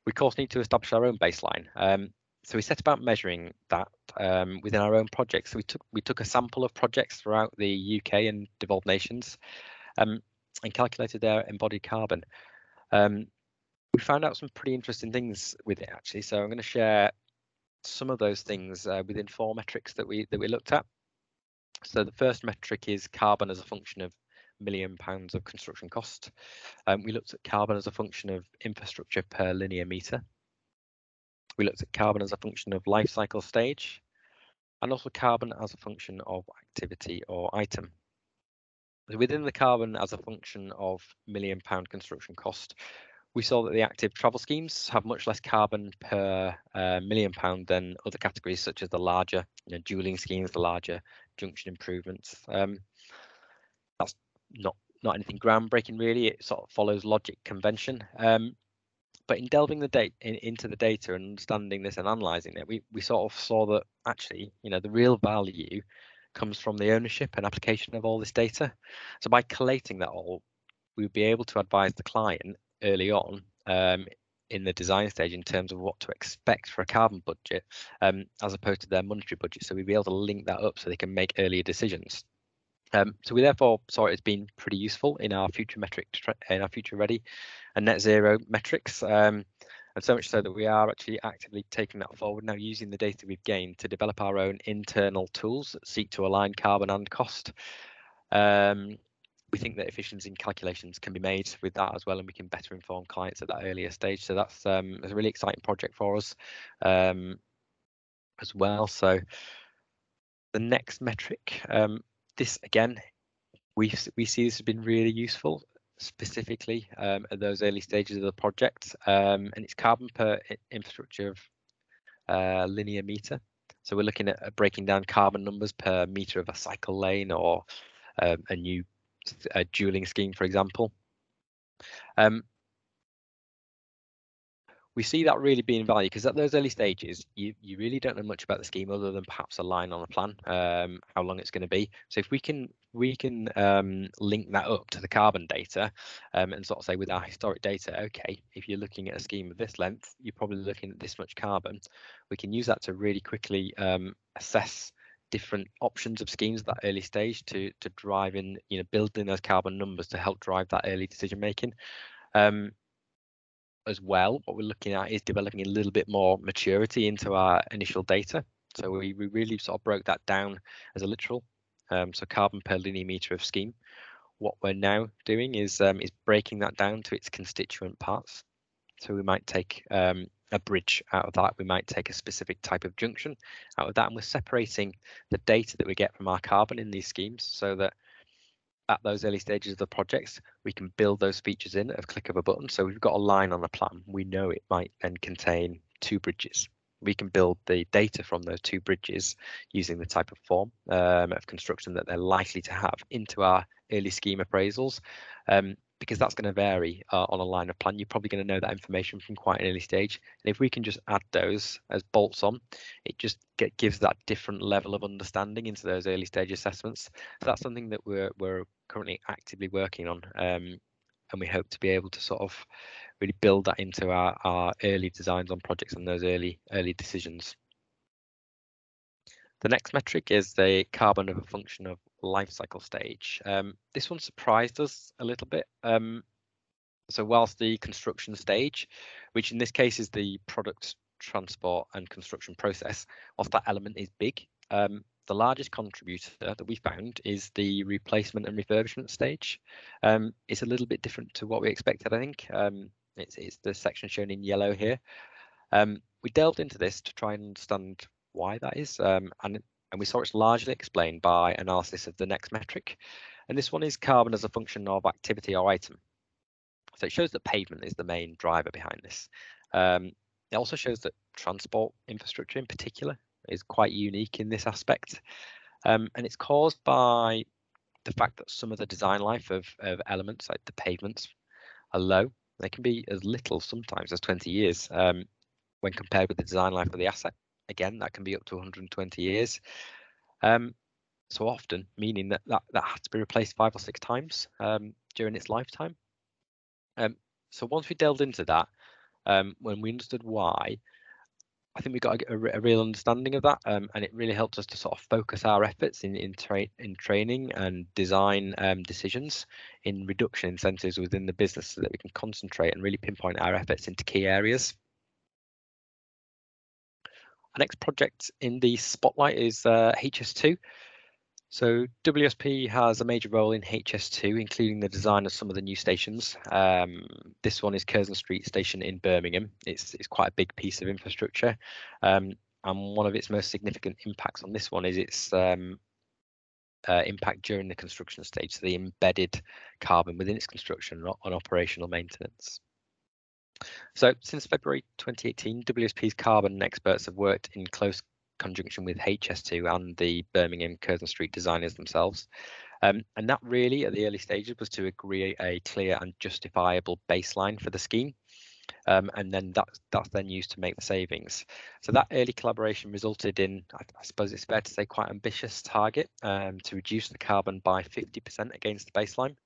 we of course need to establish our own baseline. Um, so we set about measuring that um, within our own projects. So we took we took a sample of projects throughout the UK and devolved nations um, and calculated their embodied carbon. Um, we found out some pretty interesting things with it actually. So I'm going to share some of those things uh, within four metrics that we that we looked at. So the first metric is carbon as a function of million pounds of construction cost. Um, we looked at carbon as a function of infrastructure per linear meter. We looked at carbon as a function of life cycle stage and also carbon as a function of activity or item. Within the carbon as a function of million pound construction cost, we saw that the active travel schemes have much less carbon per uh, million pound than other categories such as the larger you know, dualling schemes, the larger junction improvements. Um, not not anything groundbreaking really. It sort of follows logic convention. Um, but in delving the data in, into the data and understanding this and analyzing it, we we sort of saw that actually, you know, the real value comes from the ownership and application of all this data. So by collating that all, we would be able to advise the client early on um, in the design stage in terms of what to expect for a carbon budget um, as opposed to their monetary budget. So we'd be able to link that up so they can make earlier decisions. Um, so we therefore saw it as being pretty useful in our future metric in our future ready and net zero metrics. Um, and so much so that we are actually actively taking that forward now using the data we've gained to develop our own internal tools that seek to align carbon and cost. Um, we think that efficiency calculations can be made with that as well, and we can better inform clients at that earlier stage. So that's um, a really exciting project for us um, as well. So the next metric, um, this again, we we see this has been really useful, specifically um, at those early stages of the project, um, and it's carbon per infrastructure of uh, linear meter. So we're looking at breaking down carbon numbers per meter of a cycle lane or um, a new a dualing scheme, for example. Um, we see that really being valued because at those early stages, you, you really don't know much about the scheme other than perhaps a line on a plan, um, how long it's going to be. So if we can we can um, link that up to the carbon data um, and sort of say with our historic data, okay, if you're looking at a scheme of this length, you're probably looking at this much carbon. We can use that to really quickly um, assess different options of schemes at that early stage to to drive in, you know, building those carbon numbers to help drive that early decision making. Um, as well, what we're looking at is developing a little bit more maturity into our initial data. So we, we really sort of broke that down as a literal, um, so carbon per linear meter of scheme. What we're now doing is um, is breaking that down to its constituent parts. So we might take um, a bridge out of that. We might take a specific type of junction out of that, and we're separating the data that we get from our carbon in these schemes so that at those early stages of the projects, we can build those features in a click of a button. So we've got a line on the plan. We know it might then contain two bridges. We can build the data from those two bridges using the type of form um, of construction that they're likely to have into our early scheme appraisals. Um, because that's going to vary uh, on a line of plan. You're probably going to know that information from quite an early stage. And if we can just add those as bolts on, it just get, gives that different level of understanding into those early stage assessments. So that's something that we're we're currently actively working on, um, and we hope to be able to sort of really build that into our, our early designs on projects and those early early decisions. The next metric is the carbon of a function of life cycle stage. Um, this one surprised us a little bit. Um, so whilst the construction stage, which in this case is the product transport and construction process, whilst that element is big, um, the largest contributor that we found is the replacement and refurbishment stage. Um, it's a little bit different to what we expected, I think. Um, it's, it's, the section shown in yellow here. Um, we delved into this to try and understand why that is, um, and and we saw it's largely explained by analysis of the next metric. And this one is carbon as a function of activity or item. So it shows that pavement is the main driver behind this. Um, it also shows that transport infrastructure in particular is quite unique in this aspect. Um, and it's caused by the fact that some of the design life of, of elements like the pavements are low. They can be as little sometimes as 20 years um, when compared with the design life of the asset again, that can be up to 120 years. Um, so often, meaning that, that that has to be replaced five or six times um, during its lifetime. Um, so once we delved into that, um, when we understood why, I think we've got a, a, real understanding of that, um, and it really helps us to sort of focus our efforts in in, tra in training and design um, decisions in reduction incentives within the business, so that we can concentrate and really pinpoint our efforts into key areas. Our next project in the spotlight is uh, HS2. So WSP has a major role in HS2, including the design of some of the new stations. Um, this one is Curzon Street Station in Birmingham. It's, it's quite a big piece of infrastructure. Um, and one of its most significant impacts on this one is its um, uh, impact during the construction stage, so the embedded carbon within its construction on operational maintenance. So since February 2018, WSP's carbon experts have worked in close conjunction with HS2 and the Birmingham Curzon Street designers themselves. Um, and that really at the early stages was to agree a clear and justifiable baseline for the scheme. Um, and then that, that's then used to make the savings. So that early collaboration resulted in, I, I suppose it's fair to say, quite ambitious target um, to reduce the carbon by 50% against the baseline.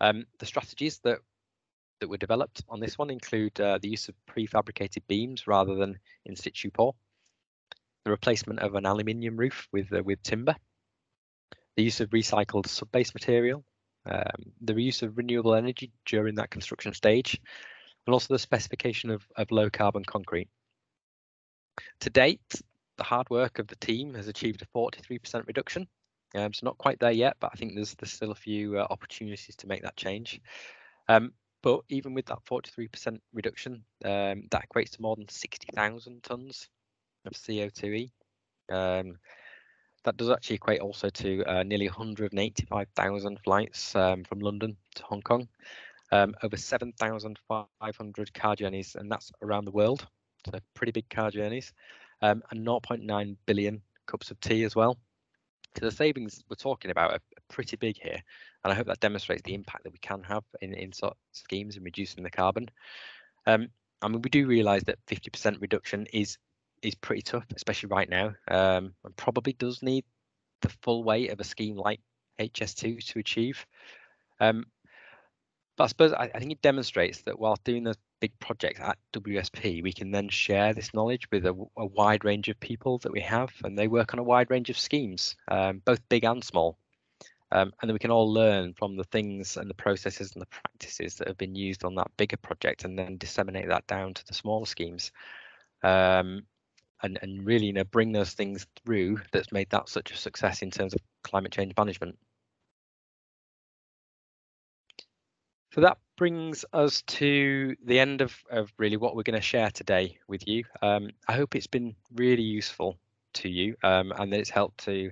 Um, the strategies that that were developed on this one include uh, the use of prefabricated beams rather than in situ pour, the replacement of an aluminium roof with uh, with timber, the use of recycled subbase material, um, the reuse of renewable energy during that construction stage, and also the specification of, of low carbon concrete. To date, the hard work of the team has achieved a 43% reduction Um, so not quite there yet, but I think there's there's still a few uh, opportunities to make that change. Um, but even with that 43% reduction, um, that equates to more than 60,000 tons of CO2e. Um, that does actually equate also to uh, nearly 185,000 flights um, from London to Hong Kong, um, over 7,500 car journeys, and that's around the world. So pretty big car journeys, um, and 0.9 billion cups of tea as well. So the savings we're talking about are pretty big here, and I hope that demonstrates the impact that we can have in, in sort schemes and reducing the carbon. Um, I mean, we do realise that 50% reduction is is pretty tough, especially right now, um, and probably does need the full weight of a scheme like HS2 to achieve. Um, but I suppose I, I, think it demonstrates that while doing those big projects at WSP, we can then share this knowledge with a, a wide range of people that we have, and they work on a wide range of schemes, um, both big and small. Um, and then we can all learn from the things and the processes and the practices that have been used on that bigger project and then disseminate that down to the smaller schemes. Um, and, and really you know bring those things through that's made that such a success in terms of climate change management. So that brings us to the end of, of really what we're going to share today with you. Um, I hope it's been really useful to you um, and that it's helped to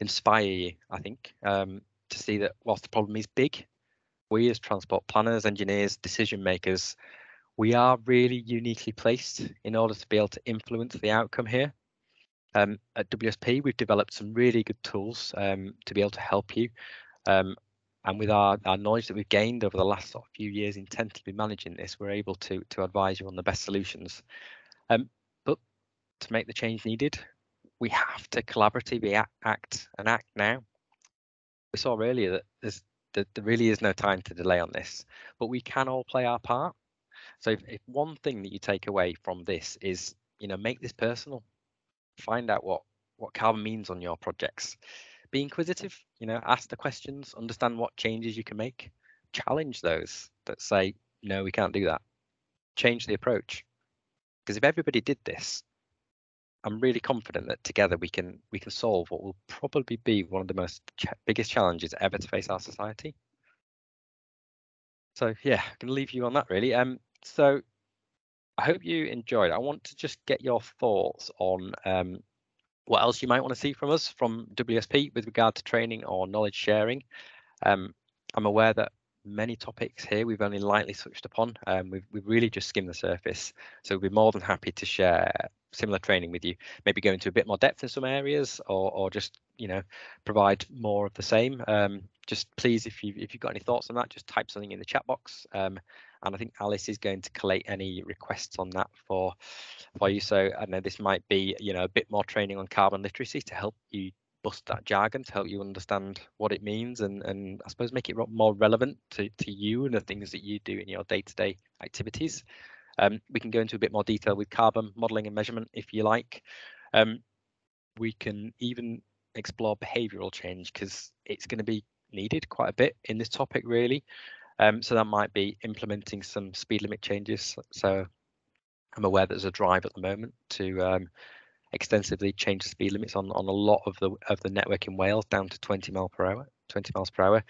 inspire you, I think, um, to see that whilst the problem is big, we as transport planners, engineers, decision makers we are really uniquely placed in order to be able to influence the outcome here. Um, at WSP, we've developed some really good tools um, to be able to help you. Um, and with our, our knowledge that we've gained over the last sort of few years intensively managing this, we're able to, to advise you on the best solutions. Um, but to make the change needed, we have to collaboratively act and act now. We saw earlier that there's, that there really is no time to delay on this, but we can all play our part. So if, if one thing that you take away from this is, you know, make this personal, find out what what carbon means on your projects. Be inquisitive, you know, ask the questions, understand what changes you can make, challenge those that say, no, we can't do that. Change the approach. Because if everybody did this, I'm really confident that together we can we can solve what will probably be one of the most ch biggest challenges ever to face our society. So yeah, I'm going to leave you on that really. Um, so I hope you enjoyed. I want to just get your thoughts on um, what else you might want to see from us from WSP with regard to training or knowledge sharing. Um, I'm aware that many topics here we've only lightly touched upon. Um, we've, we've really just skimmed the surface. So we'd be more than happy to share similar training with you, maybe go into a bit more depth in some areas or, or just, you know, provide more of the same. Um, just please, if, you, if you've got any thoughts on that, just type something in the chat box. Um, and I think Alice is going to collate any requests on that for for you. So I know this might be, you know, a bit more training on carbon literacy to help you bust that jargon to help you understand what it means and and I suppose make it more relevant to, to you and the things that you do in your day-to-day activities. Um, we can go into a bit more detail with carbon modeling and measurement if you like. Um, we can even explore behavioral change because it's going to be needed quite a bit in this topic really. Um, so that might be implementing some speed limit changes. So I'm aware there's a drive at the moment to um, extensively change the speed limits on, on a lot of the of the network in Wales down to 20 mile per hour, 20 miles per hour.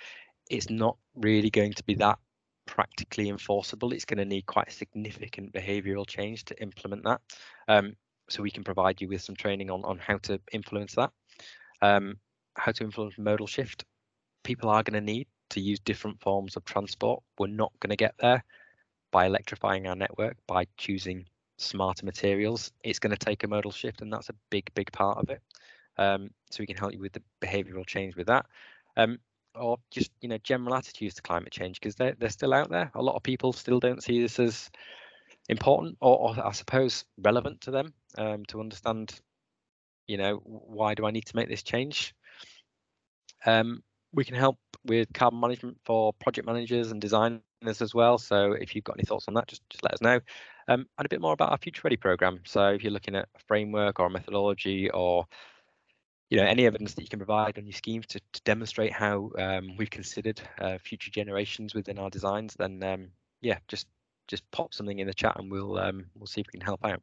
It's not really going to be that practically enforceable. It's going to need quite a significant behavioural change to implement that. Um, so we can provide you with some training on on how to influence that, um, how to influence modal shift. People are going to need to use different forms of transport. We're not going to get there by electrifying our network, by choosing smarter materials. It's going to take a modal shift, and that's a big, big part of it. Um, so we can help you with the behavioural change with that. Um, or just you know general attitudes to climate change because they're, they're still out there a lot of people still don't see this as important or, or i suppose relevant to them um, to understand you know why do i need to make this change um, we can help with carbon management for project managers and designers as well. So if you've got any thoughts on that, just, just let us know. Um, and a bit more about our Future Ready program. So if you're looking at a framework or a methodology or you know any evidence that you can provide on your schemes to, to demonstrate how um, we've considered uh, future generations within our designs, then um, yeah, just just pop something in the chat and we'll um, we'll see if we can help out.